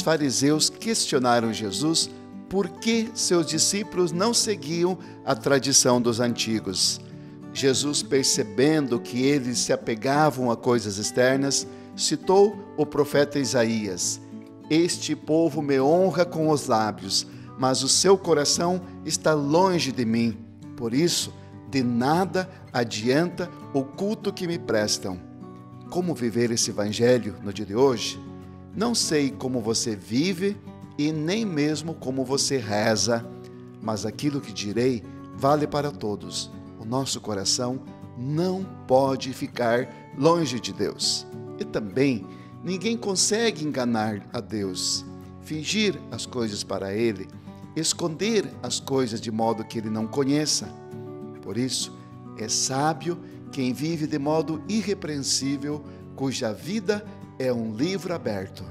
fariseus questionaram Jesus por que seus discípulos não seguiam a tradição dos antigos. Jesus, percebendo que eles se apegavam a coisas externas, citou o profeta Isaías: Este povo me honra com os lábios, mas o seu coração está longe de mim. Por isso, de nada adianta o culto que me prestam. Como viver esse evangelho no dia de hoje? Não sei como você vive e nem mesmo como você reza, mas aquilo que direi vale para todos. O nosso coração não pode ficar longe de Deus. E também ninguém consegue enganar a Deus, fingir as coisas para Ele, esconder as coisas de modo que Ele não conheça. Por isso, é sábio quem vive de modo irrepreensível, cuja vida é um livro aberto.